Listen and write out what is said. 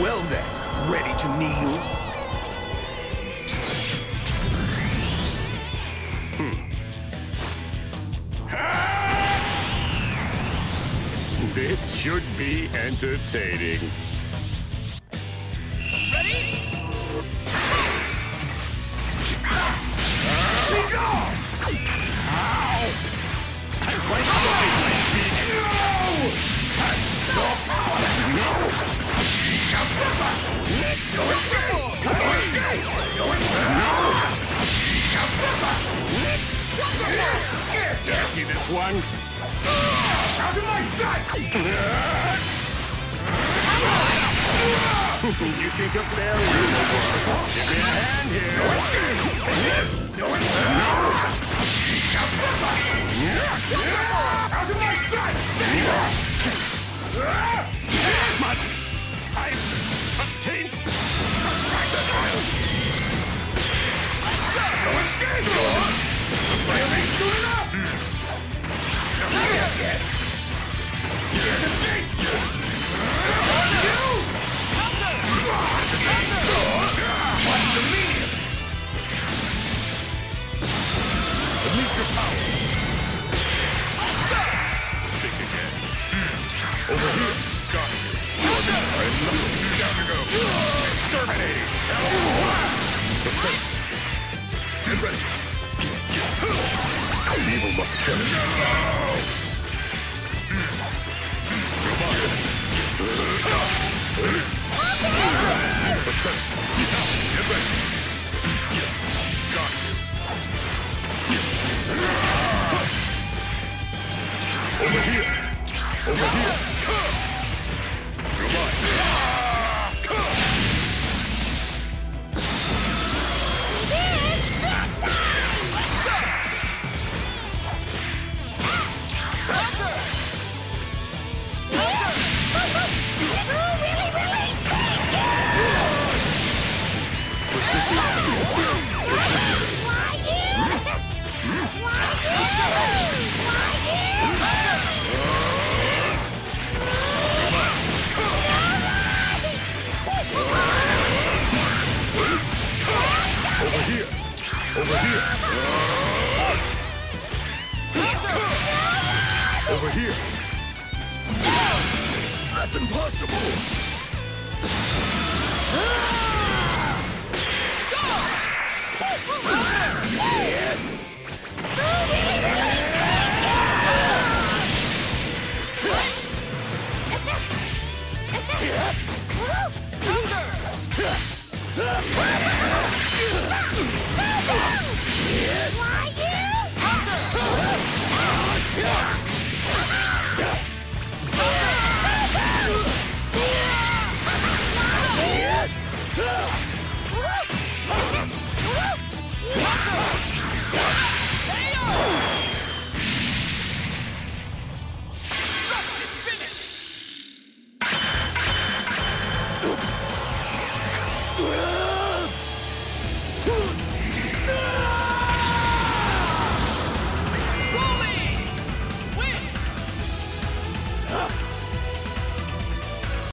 Well then, ready to kneel? Hmm. This should be entertaining. This one? Out of my sight! You think a failure will work? Your power! Think again. Over here! Got you! I'm down to go! Exterminating! Get ready! Evil must perish! Get Over here! Over here! here. That's impossible! Yeah.